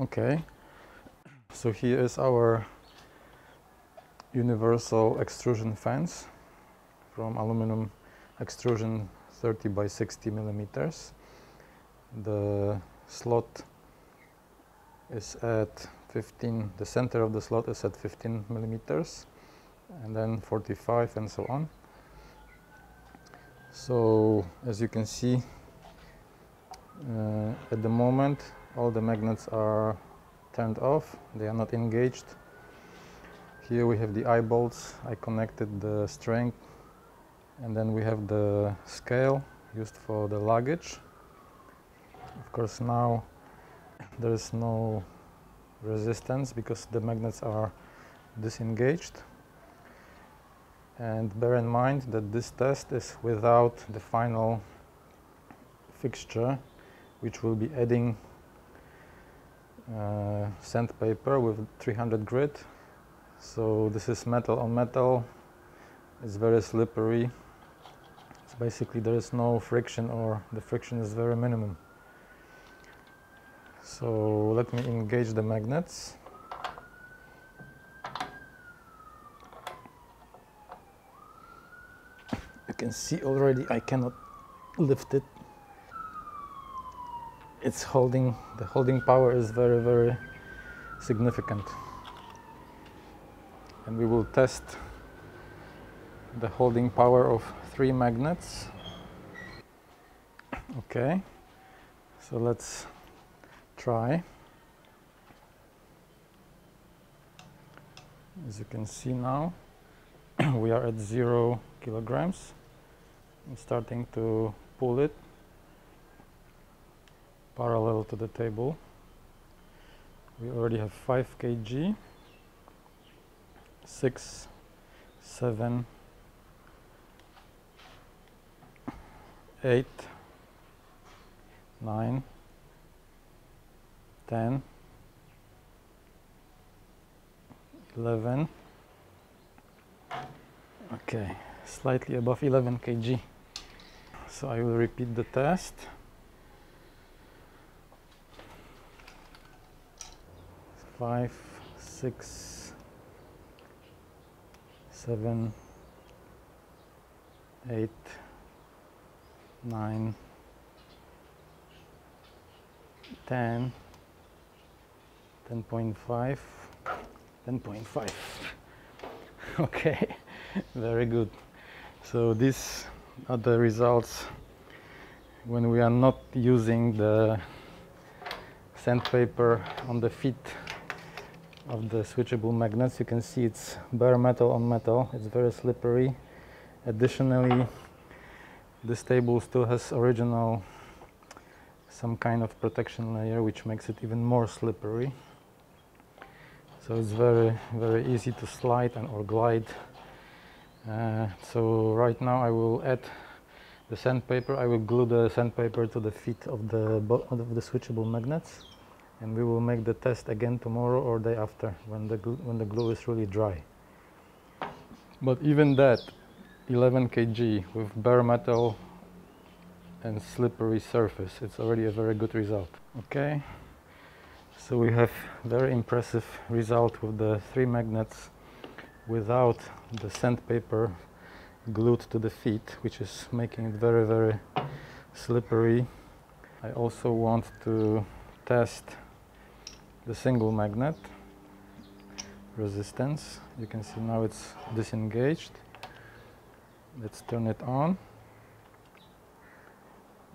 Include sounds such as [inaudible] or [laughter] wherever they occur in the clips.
Okay, so here is our universal extrusion fence from aluminum extrusion 30 by 60 millimeters. The slot is at 15, the center of the slot is at 15 millimeters and then 45 and so on. So as you can see uh, at the moment all the magnets are turned off, they are not engaged. Here we have the eye bolts, I connected the string and then we have the scale used for the luggage. Of course now there is no resistance because the magnets are disengaged. And bear in mind that this test is without the final fixture which will be adding Uh, sandpaper with 300 grit. So this is metal on metal, it's very slippery. So basically there is no friction or the friction is very minimum. So let me engage the magnets. You can see already I cannot lift it. It's holding, the holding power is very, very significant. And we will test the holding power of three magnets. Okay, so let's try. As you can see now, [clears throat] we are at zero kilograms. I'm starting to pull it parallel to the table. We already have 5 kg, 6, 7, 8, 9, 10, 11, okay, slightly above 11 kg. So I will repeat the test. Five, six, seven, eight, nine, ten. 10.5 10.5 [laughs] okay very good so these are the results when we are not using the sandpaper on the feet of the switchable magnets. You can see it's bare metal on metal. It's very slippery. Additionally this table still has original some kind of protection layer which makes it even more slippery. So it's very very easy to slide and or glide. Uh, so right now I will add the sandpaper. I will glue the sandpaper to the feet of the of the switchable magnets and we will make the test again tomorrow or day after when the when the glue is really dry. But even that 11 kg with bare metal and slippery surface it's already a very good result. Okay? So we have very impressive result with the three magnets without the sandpaper glued to the feet, which is making it very, very slippery. I also want to test the single magnet resistance. You can see now it's disengaged. Let's turn it on.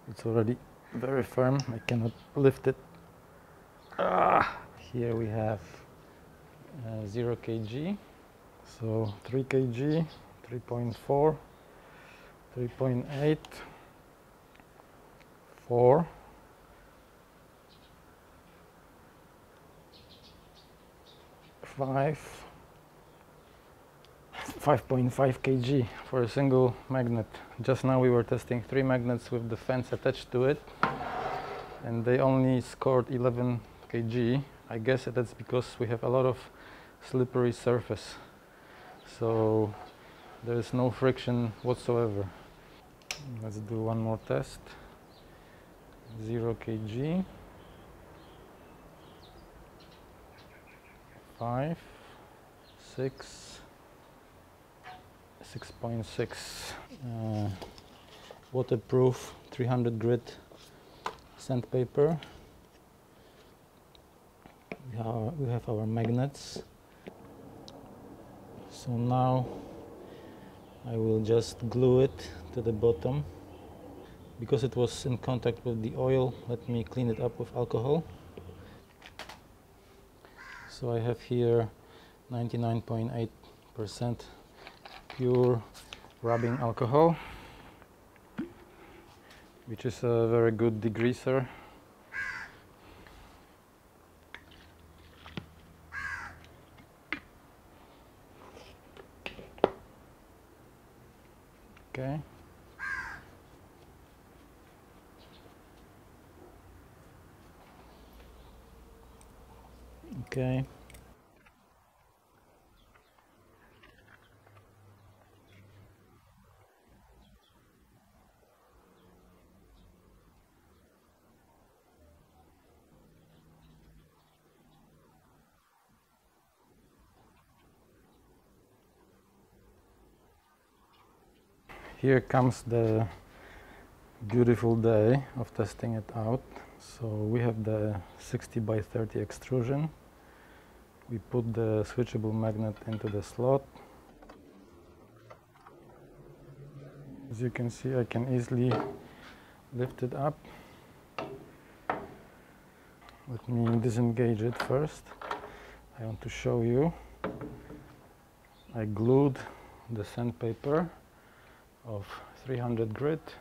It's already very firm. I cannot lift it Ah, here we have uh, 0 kg, so 3 kg, 3.4, 3.8, 4, 5, 5.5 kg for a single magnet. Just now we were testing three magnets with the fence attached to it and they only scored 11 kg. I guess that's because we have a lot of slippery surface. So there is no friction whatsoever. Let's do one more test. 0 kg. 5, 6, 6.6. Uh, waterproof 300 grit sandpaper. We have, we have our magnets. So now I will just glue it to the bottom. Because it was in contact with the oil, let me clean it up with alcohol. So I have here 99.8% pure rubbing alcohol, which is a very good degreaser. Okay. Okay. Here comes the beautiful day of testing it out. So we have the 60 by 30 extrusion. We put the switchable magnet into the slot. As you can see, I can easily lift it up. Let me disengage it first. I want to show you. I glued the sandpaper of 300 grit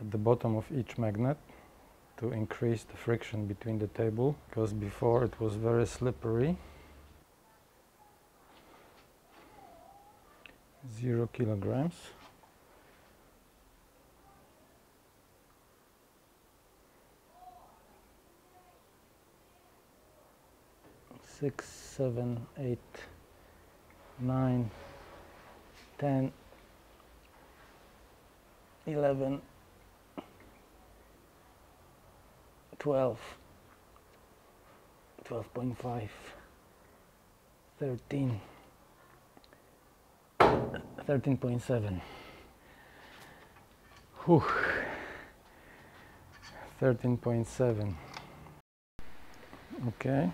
at the bottom of each magnet to increase the friction between the table because before it was very slippery. Zero kilograms. Six, seven, eight, nine, 10 11 12 12.5 13 13.7 Whew. 13.7 okay.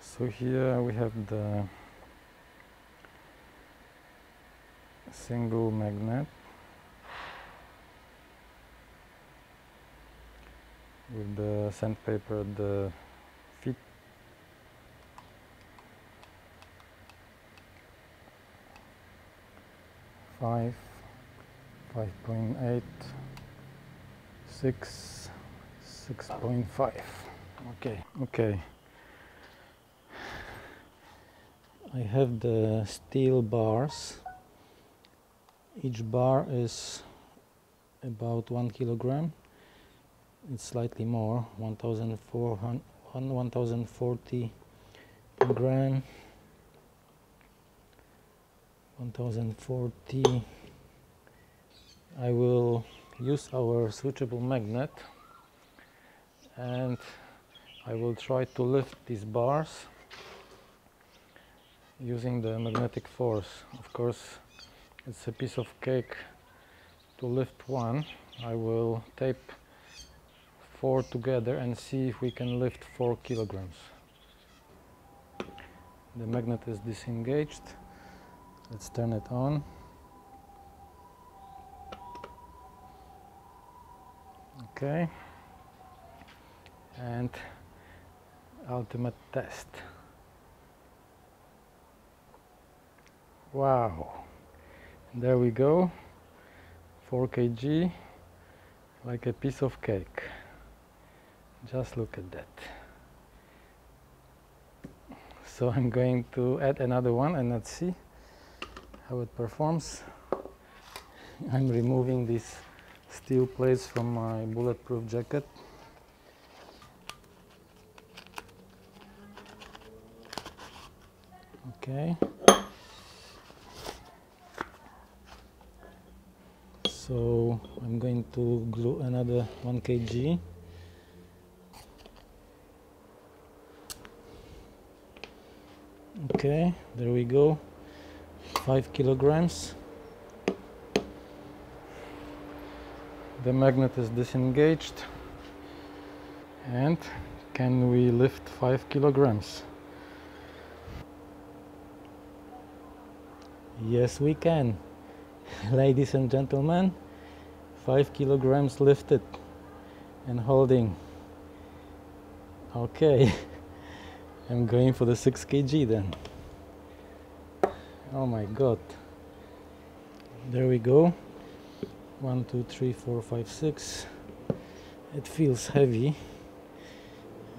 So here we have the single magnet. With the sandpaper the feet. Five five point eight six six point five. Okay. Okay. I have the steel bars each bar is about one kilogram. It's slightly more, 1,400, 1,040 gram. 1040 I will use our switchable magnet and I will try to lift these bars using the magnetic force of course it's a piece of cake to lift one. I will tape four together and see if we can lift four kilograms. The magnet is disengaged. Let's turn it on. Okay. And ultimate test. Wow there we go. 4 kg like a piece of cake. Just look at that. So I'm going to add another one and let's see how it performs. I'm removing these steel plates from my bulletproof jacket. Okay so I'm going to glue another 1 kg. Okay there we go. Five kilograms. The magnet is disengaged. And can we lift five kilograms? Yes we can. [laughs] Ladies and gentlemen 5 kilograms lifted and holding. Okay [laughs] I'm going for the 6 kg then. Oh my god. There we go. 1 2 3 4 5 6 it feels heavy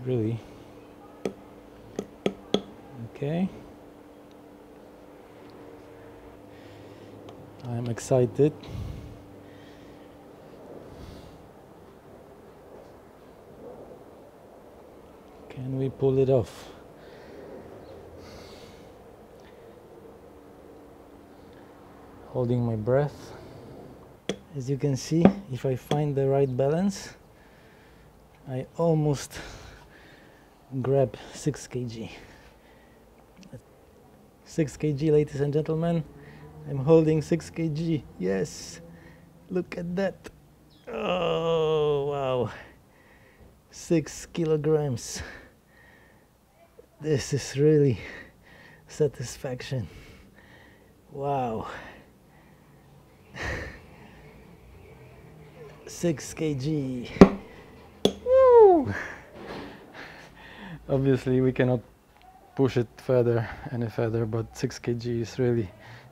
really. Okay. I'm excited Can we pull it off? Holding my breath. As you can see, if I find the right balance, I almost grab 6 kg. 6 kg, ladies and gentlemen. I'm holding 6 kg. Yes, look at that. Oh, wow. 6 kilograms this is really satisfaction. Wow. 6 kg. Woo! obviously we cannot push it further any further but 6 kg is really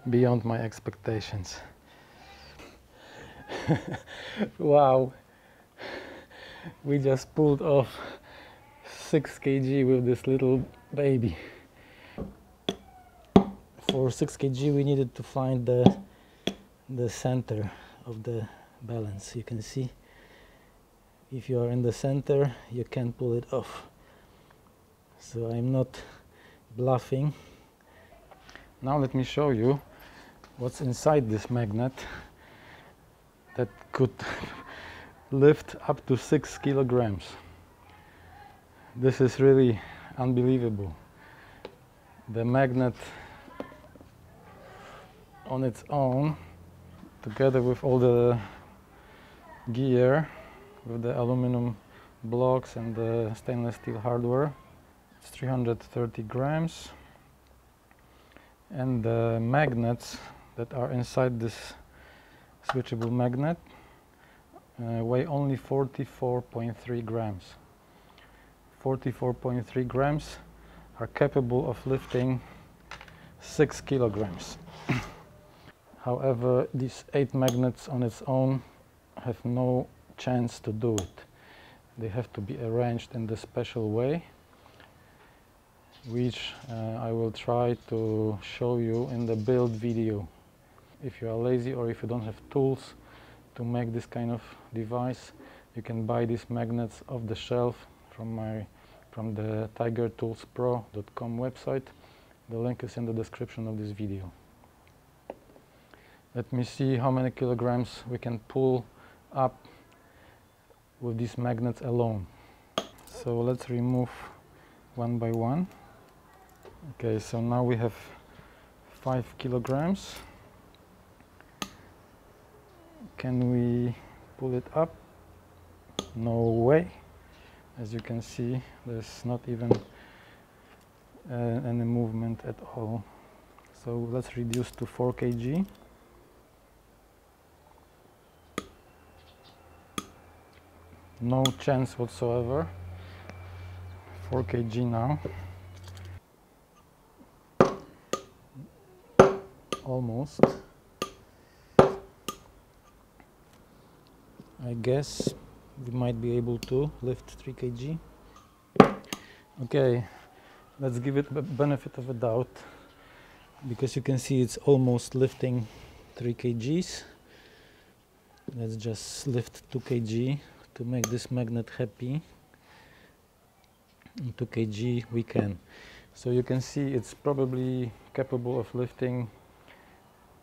beyond my expectations. [laughs] Wow. We just pulled off 6 kg with this little baby. For 6 kg we needed to find the the center of the balance. You can see if you are in the center you can pull it off. So I'm not bluffing. Now let me show you what's inside this magnet that could [laughs] lift up to 6 kilograms. This is really unbelievable. The magnet on its own, together with all the gear, with the aluminum blocks and the stainless steel hardware, it's 330 grams. And the magnets that are inside this switchable magnet uh, weigh only 44.3 grams. 44.3 grams are capable of lifting 6 kilograms. [clears throat] However, these 8 magnets on its own have no chance to do it. They have to be arranged in the special way which uh, I will try to show you in the build video. If you are lazy or if you don't have tools to make this kind of device, you can buy these magnets off the shelf from my from the tigertoolspro.com website. The link is in the description of this video. Let me see how many kilograms we can pull up with these magnets alone. So let's remove one by one. Okay, so now we have five kilograms. Can we pull it up? No way as you can see there's not even uh, any movement at all. So let's reduce to 4 kg. No chance whatsoever. 4 kg now. Almost. I guess we might be able to lift 3 kg. Okay let's give it the benefit of a doubt because you can see it's almost lifting 3 kgs. Let's just lift 2 kg to make this magnet happy. 2 kg we can. So you can see it's probably capable of lifting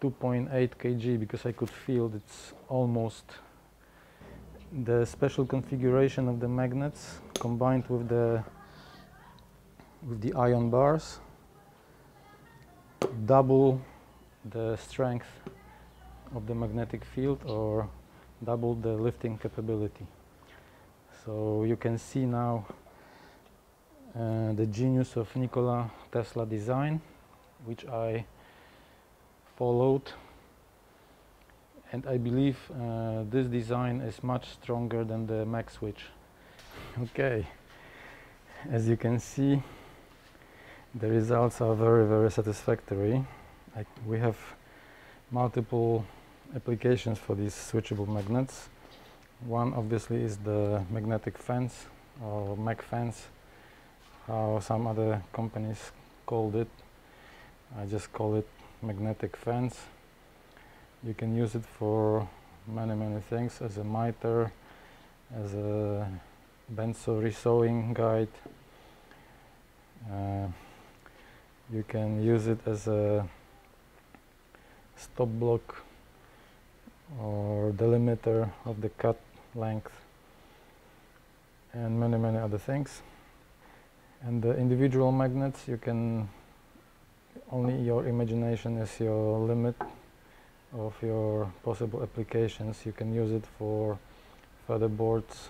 2.8 kg because I could feel it's almost the special configuration of the magnets combined with the with the iron bars double the strength of the magnetic field or double the lifting capability. So you can see now uh, the genius of Nikola Tesla design, which I followed. And I believe uh, this design is much stronger than the MagSwitch. [laughs] okay, as you can see, the results are very, very satisfactory. I, we have multiple applications for these switchable magnets. One obviously is the magnetic fence or mag fence, how some other companies called it. I just call it magnetic fence. You can use it for many many things as a mitre, as a bandsaw resawing guide. Uh, you can use it as a stop block or delimiter of the cut length and many many other things and the individual magnets you can only your imagination is your limit of your possible applications you can use it for feather boards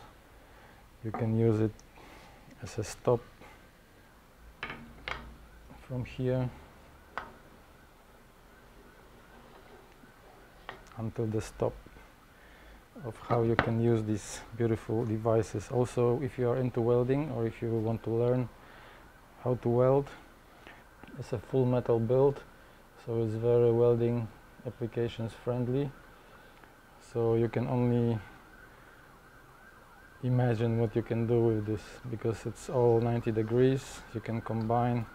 you can use it as a stop from here until the stop of how you can use these beautiful devices. Also, if you are into welding or if you want to learn how to weld, it's a full metal build, so it's very welding applications friendly. So you can only imagine what you can do with this because it's all 90 degrees. You can combine.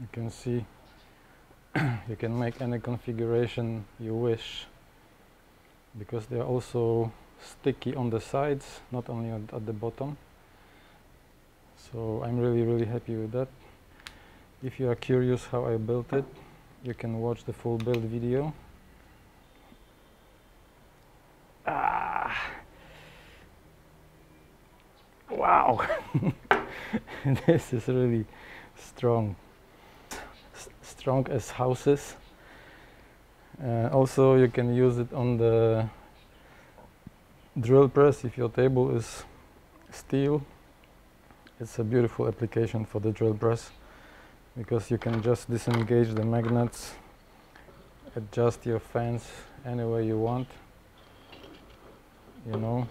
You can see [coughs] you can make any configuration you wish because they are also sticky on the sides not only at, at the bottom so I'm really really happy with that if you are curious how I built it you can watch the full build video ah. wow [laughs] this is really strong strong as houses. Uh, also you can use it on the drill press if your table is steel. It's a beautiful application for the drill press because you can just disengage the magnets, adjust your fans any way you want. You know,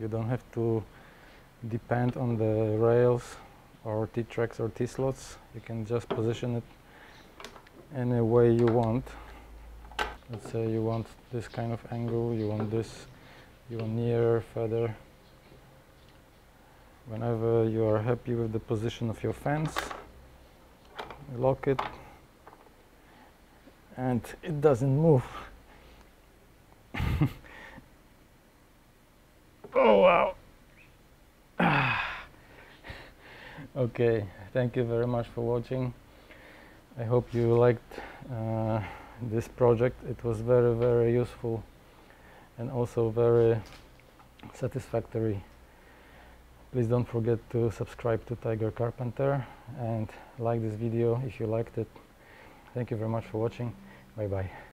you don't have to depend on the rails or T-tracks or T-slots. You can just position it any way you want. Let's say you want this kind of angle, you want this, you want nearer, further. Whenever you are happy with the position of your fence, lock it and it doesn't move. [laughs] oh wow. [sighs] okay, thank you very much for watching. I hope you liked uh, this project. It was very, very useful and also very satisfactory. Please don't forget to subscribe to Tiger Carpenter and like this video if you liked it. Thank you very much for watching. Bye bye.